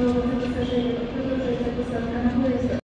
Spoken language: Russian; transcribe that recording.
до уничтожения, продолжается посадка на